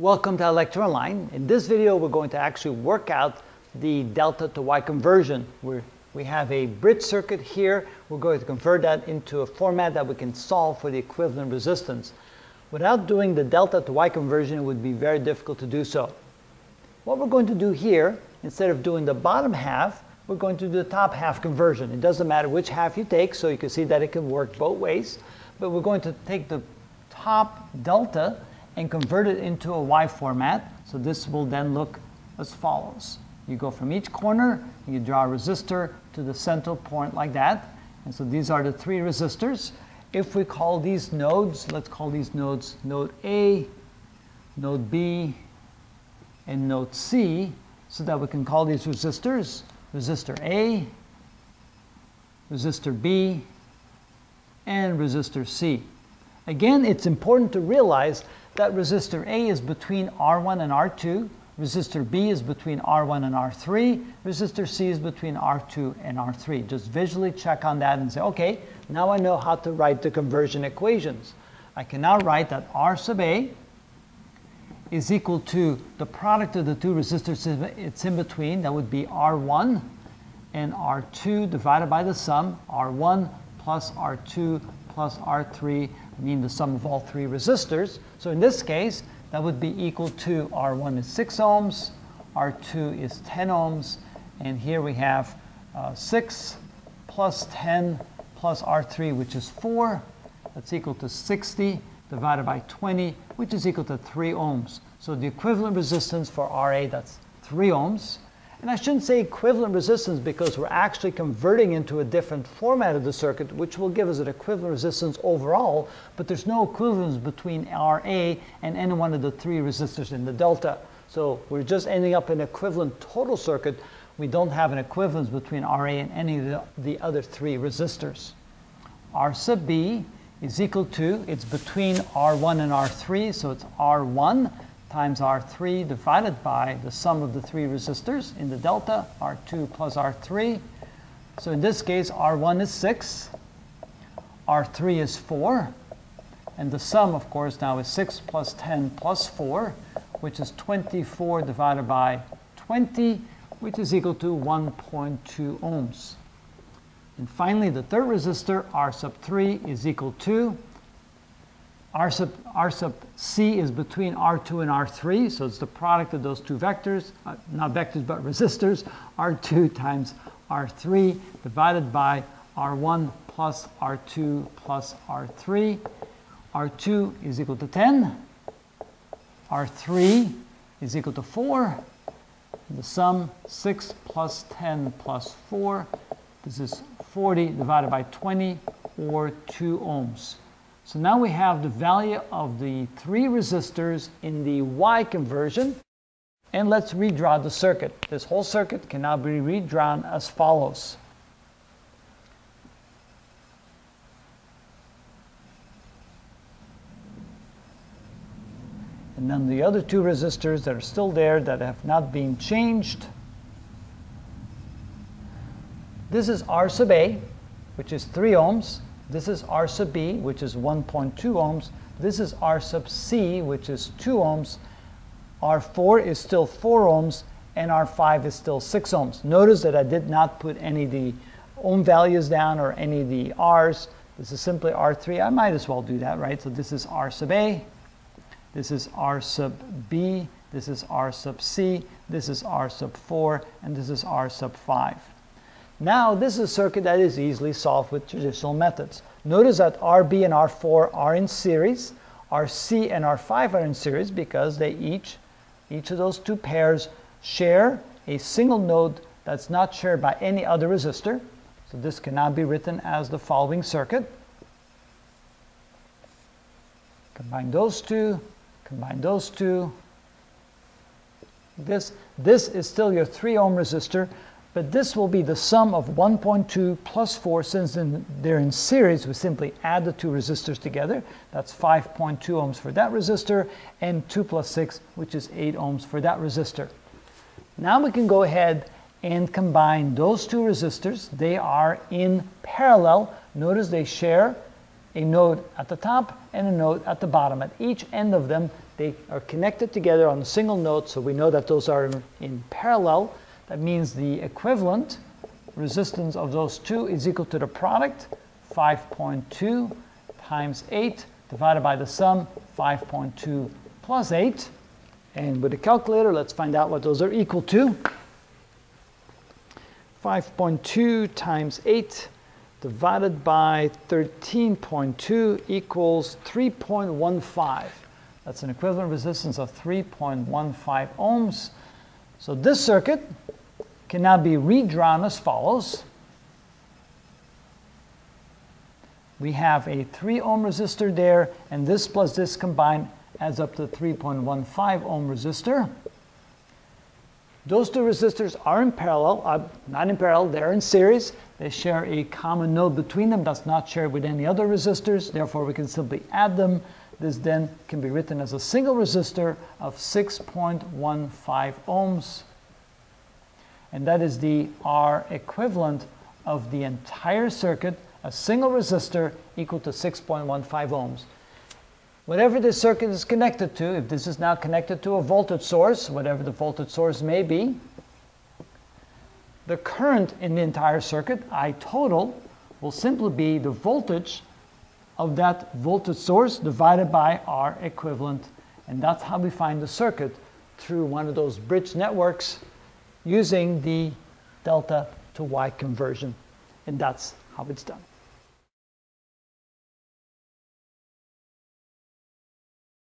Welcome to ilectureonline. In this video, we're going to actually work out the delta to Y conversion. We're, we have a bridge circuit here. We're going to convert that into a format that we can solve for the equivalent resistance. Without doing the delta to Y conversion, it would be very difficult to do so. What we're going to do here, instead of doing the bottom half, we're going to do the top half conversion. It doesn't matter which half you take, so you can see that it can work both ways. But we're going to take the top delta and convert it into a Y format. So this will then look as follows. You go from each corner, you draw a resistor to the central point like that. And so these are the three resistors. If we call these nodes, let's call these nodes node A, node B, and node C, so that we can call these resistors resistor A, resistor B, and resistor C. Again, it's important to realize that resistor A is between R1 and R2, resistor B is between R1 and R3, resistor C is between R2 and R3. Just visually check on that and say, okay, now I know how to write the conversion equations. I can now write that R sub A is equal to the product of the two resistors it's in between, that would be R1 and R2 divided by the sum, R1 plus R2 plus R3 mean the sum of all three resistors. So in this case, that would be equal to R1 is 6 ohms, R2 is 10 ohms, and here we have uh, 6 plus 10 plus R3, which is 4. That's equal to 60 divided by 20, which is equal to 3 ohms. So the equivalent resistance for RA, that's 3 ohms. And I shouldn't say equivalent resistance because we're actually converting into a different format of the circuit, which will give us an equivalent resistance overall, but there's no equivalence between RA and any one of the three resistors in the delta. So we're just ending up in equivalent total circuit. We don't have an equivalence between RA and any of the, the other three resistors. R sub B is equal to, it's between R1 and R3, so it's R1 times R3 divided by the sum of the three resistors in the delta, R2 plus R3. So in this case, R1 is 6, R3 is 4, and the sum, of course, now is 6 plus 10 plus 4, which is 24 divided by 20, which is equal to 1.2 ohms. And finally, the third resistor, R sub 3, is equal to R sub, R sub C is between R2 and R3, so it's the product of those two vectors, uh, not vectors but resistors, R2 times R3 divided by R1 plus R2 plus R3. R2 is equal to 10, R3 is equal to 4, the sum 6 plus 10 plus 4, this is 40 divided by 20 or 2 ohms. So now we have the value of the three resistors in the Y conversion. And let's redraw the circuit. This whole circuit can now be redrawn as follows. And then the other two resistors that are still there that have not been changed. This is R sub A, which is 3 ohms. This is R sub B, which is 1.2 ohms. This is R sub C, which is 2 ohms. R4 is still 4 ohms, and R5 is still 6 ohms. Notice that I did not put any of the ohm values down or any of the R's. This is simply R3. I might as well do that, right? So this is R sub A. This is R sub B. This is R sub C. This is R sub 4. And this is R sub 5. Now, this is a circuit that is easily solved with traditional methods. Notice that RB and R4 are in series, RC and R5 are in series because they each, each of those two pairs share a single node that's not shared by any other resistor. So this cannot be written as the following circuit. Combine those two, combine those two. This, this is still your 3 ohm resistor, but this will be the sum of 1.2 plus 4. Since they're in series, we simply add the two resistors together. That's 5.2 ohms for that resistor, and 2 plus 6, which is 8 ohms for that resistor. Now we can go ahead and combine those two resistors. They are in parallel. Notice they share a node at the top and a node at the bottom. At each end of them, They are connected together on a single node, so we know that those are in, in parallel. That means the equivalent resistance of those two is equal to the product, 5.2 times 8 divided by the sum, 5.2 plus 8. And with a calculator, let's find out what those are equal to. 5.2 times 8 divided by 13.2 equals 3.15. That's an equivalent resistance of 3.15 ohms. So this circuit can now be redrawn as follows. We have a 3 ohm resistor there, and this plus this combined adds up to 3.15 ohm resistor. Those two resistors are in parallel, uh, not in parallel, they're in series. They share a common node between them that's not shared with any other resistors. Therefore, we can simply add them. This then can be written as a single resistor of 6.15 ohms. And that is the R equivalent of the entire circuit, a single resistor equal to 6.15 ohms. Whatever this circuit is connected to, if this is now connected to a voltage source, whatever the voltage source may be, the current in the entire circuit, I total, will simply be the voltage of that voltage source divided by R equivalent. And that's how we find the circuit through one of those bridge networks using the delta to Y conversion. And that's how it's done.